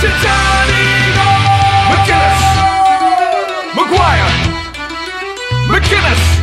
to McGuire! McGinnis!